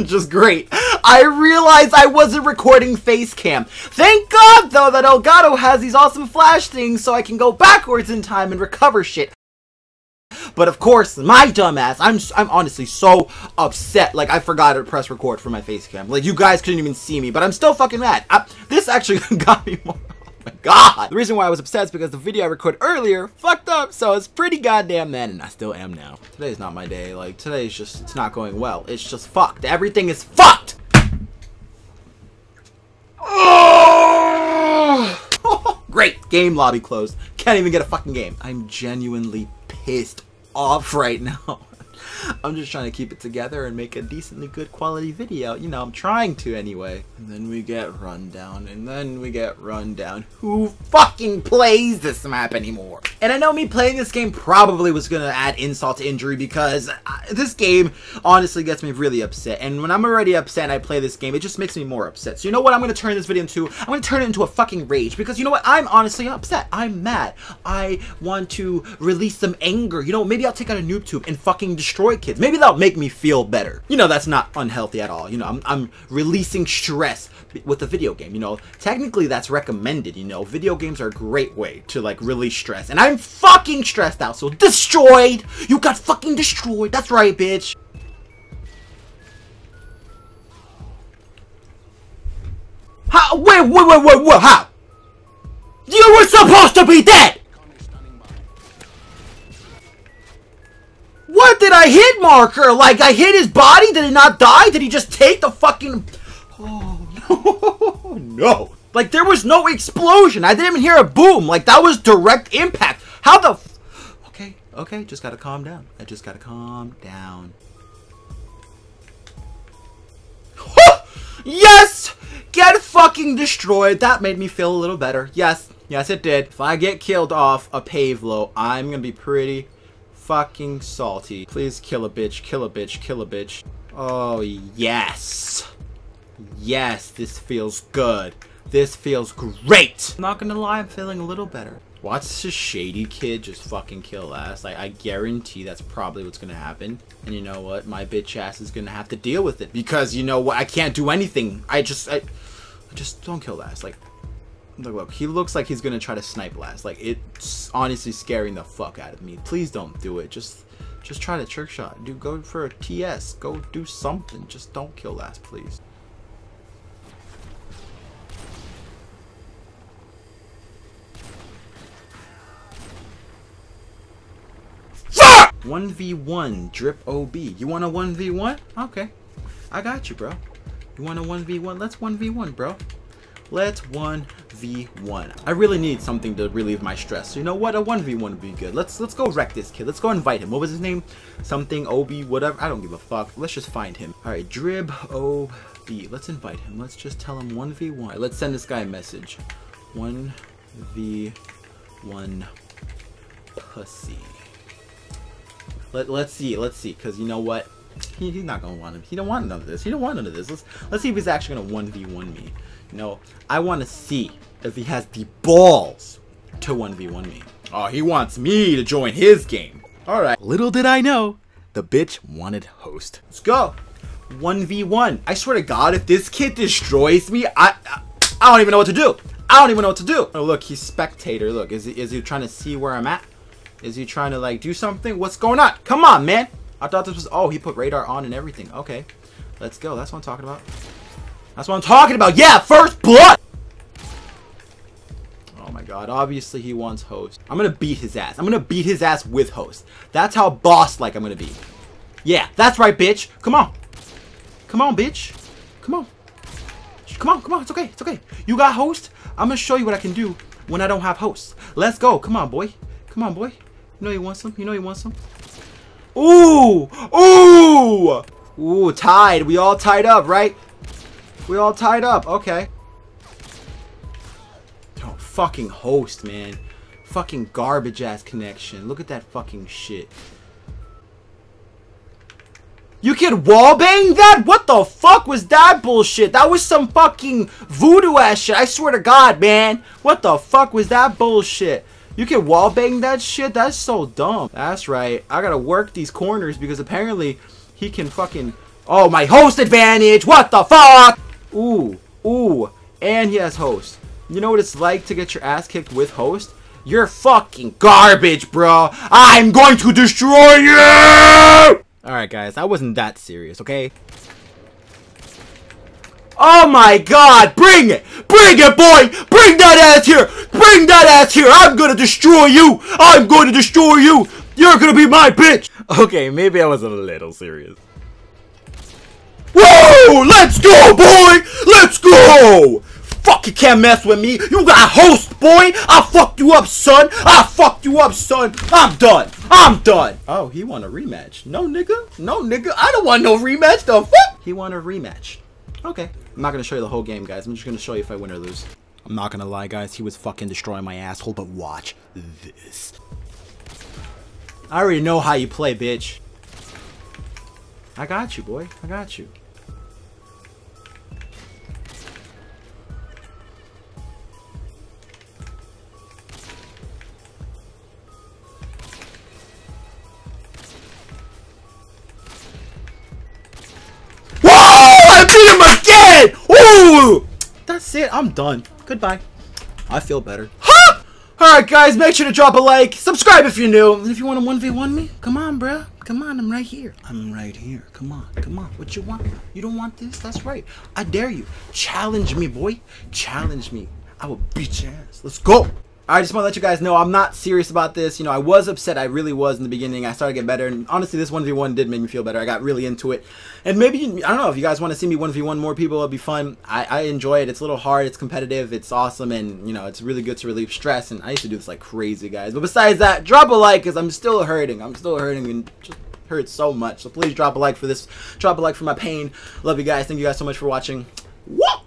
Just great. I realized I wasn't recording face cam. Thank God, though, that Elgato has these awesome flash things so I can go backwards in time and recover shit. But of course, my dumbass, I'm I'm honestly so upset. Like, I forgot to press record for my face cam. Like, you guys couldn't even see me, but I'm still fucking mad. I, this actually got me more my god. The reason why I was upset is because the video I recorded earlier fucked up, so it's pretty goddamn mad, and I still am now. Today's not my day. Like, today's just, it's not going well. It's just fucked. Everything is fucked! Great! Game lobby closed. Can't even get a fucking game. I'm genuinely pissed off right now. I'm just trying to keep it together and make a decently good quality video. You know, I'm trying to anyway. And then we get run down, and then we get run down. Who fucking plays this map anymore? And I know me playing this game probably was gonna add insult to injury because uh, this game honestly gets me really upset. And when I'm already upset and I play this game, it just makes me more upset. So you know what I'm gonna turn this video into? I'm gonna turn it into a fucking rage because you know what? I'm honestly upset. I'm mad. I want to release some anger. You know, maybe I'll take out a noob tube and fucking destroy kids. Maybe that'll make me feel better. You know, that's not unhealthy at all. You know, I'm, I'm releasing stress with a video game, you know. Technically, that's recommended, you know. Video games are a great way to, like, release stress. And I'm fucking stressed out, so destroyed! You got fucking destroyed! That's right, bitch! How? Wait, wait, wait, wait, wait, how? You were supposed to be dead! What did I hit marker? Like I hit his body? Did he not die? Did he just take the fucking... Oh, no. no. Like there was no explosion. I didn't even hear a boom. Like that was direct impact. How the... okay, okay. Just gotta calm down. I just gotta calm down. yes! Get fucking destroyed. That made me feel a little better. Yes, yes it did. If I get killed off a Pave Low, I'm gonna be pretty fucking salty. Please kill a bitch, kill a bitch, kill a bitch. Oh, yes. Yes, this feels good. This feels great. I'm not gonna lie, I'm feeling a little better. Watch this shady kid just fucking kill ass. Like, I guarantee that's probably what's gonna happen. And you know what? My bitch ass is gonna have to deal with it. Because, you know what? I can't do anything. I just, I, I just don't kill ass. Like, Look, look, he looks like he's gonna try to snipe last. Like, it's honestly scaring the fuck out of me. Please don't do it. Just, just try to trick shot. Dude, go for a TS. Go do something. Just don't kill last, please. Fuck! 1v1, drip OB. You want a 1v1? Okay. I got you, bro. You want a 1v1? Let's 1v1, bro. Let's 1v1. I really need something to relieve my stress. You know what? A 1v1 would be good. Let's let's go wreck this kid. Let's go invite him. What was his name? Something OB, whatever. I don't give a fuck. Let's just find him. Alright, Drib OB. Let's invite him. Let's just tell him 1v1. Let's send this guy a message. 1v1 pussy. Let, let's see. Let's see. Because you know what? He, he's not gonna want him. He don't want none of this. He don't want none of this. Let's let's see if he's actually gonna one v one me. You know, I want to see if he has the balls to one v one me. Oh, he wants me to join his game. All right. Little did I know, the bitch wanted host. Let's go. 1v1. I swear to God, if this kid destroys me, I, I, I don't even know what to do. I don't even know what to do. Oh, look, he's spectator. Look, is he, is he trying to see where I'm at? Is he trying to, like, do something? What's going on? Come on, man. I thought this was... Oh, he put radar on and everything. Okay. Let's go. That's what I'm talking about. That's what I'm talking about. Yeah, first blood! Oh my god. Obviously, he wants host. I'm gonna beat his ass. I'm gonna beat his ass with host. That's how boss-like I'm gonna be. Yeah, that's right, bitch. Come on. Come on, bitch. Come on. Come on, come on. It's okay. It's okay. You got host? I'm gonna show you what I can do when I don't have host. Let's go. Come on, boy. Come on, boy. You know you want some? You know you want some? Ooh! Ooh! Ooh, tied. We all tied up, right? We all tied up. Okay. Oh, fucking host, man. Fucking garbage ass connection. Look at that fucking shit. You can wallbang that? What the fuck was that bullshit? That was some fucking voodoo ass shit. I swear to God, man. What the fuck was that bullshit? You can wallbang that shit? That's so dumb. That's right. I gotta work these corners because apparently he can fucking... Oh, my host advantage! What the fuck? Ooh, ooh, and he has host. You know what it's like to get your ass kicked with host? You're fucking garbage, bro. I'm going to destroy you! Alright, guys, I wasn't that serious, okay? Oh my god, bring it! Bring it, boy! Bring that ass here! Bring that ass here! I'm gonna destroy you! I'm going to destroy you! You're gonna be my bitch! Okay, maybe I was a little serious. Whoa! Let's go, boy! Let's go! Fuck, you can't mess with me. You got host, boy. I fucked you up, son. I fucked you up, son. I'm done. I'm done. Oh, he want a rematch. No, nigga. No, nigga. I don't want no rematch. The fuck? He want a rematch. Okay. I'm not going to show you the whole game, guys. I'm just going to show you if I win or lose. I'm not going to lie, guys. He was fucking destroying my asshole, but watch this. I already know how you play, bitch. I got you, boy. I got you. Again! Ooh! That's it. I'm done. Goodbye. I feel better. Huh! Alright, guys, make sure to drop a like. Subscribe if you're new. And if you want to 1v1 me, come on, bro. Come on, I'm right here. I'm right here. Come on, come on. What you want? You don't want this? That's right. I dare you. Challenge me, boy. Challenge me. I will beat your ass. Let's go. I just want to let you guys know I'm not serious about this. You know, I was upset. I really was in the beginning. I started to get better. And honestly, this 1v1 did make me feel better. I got really into it. And maybe, I don't know, if you guys want to see me 1v1 more people, it'll be fun. I, I enjoy it. It's a little hard. It's competitive. It's awesome. And, you know, it's really good to relieve stress. And I used to do this like crazy, guys. But besides that, drop a like because I'm still hurting. I'm still hurting and just hurts so much. So please drop a like for this. Drop a like for my pain. Love you guys. Thank you guys so much for watching. Whoop!